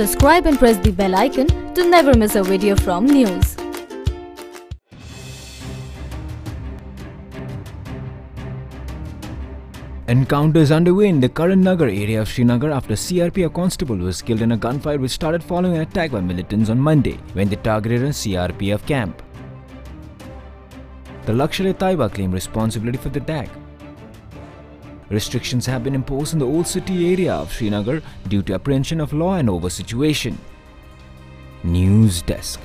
Subscribe and press the bell icon to never miss a video from NYOOOZ. Encounters underway in the Karan Nagar area of Srinagar after CRPF constable was killed in a gunfight which started following an attack by militants on Monday when they targeted a CRPF camp. The Lashkar-e-Taiba claimed responsibility for the attack. Restrictions have been imposed in the old city area of Srinagar due to apprehension of law and order situation. News Desk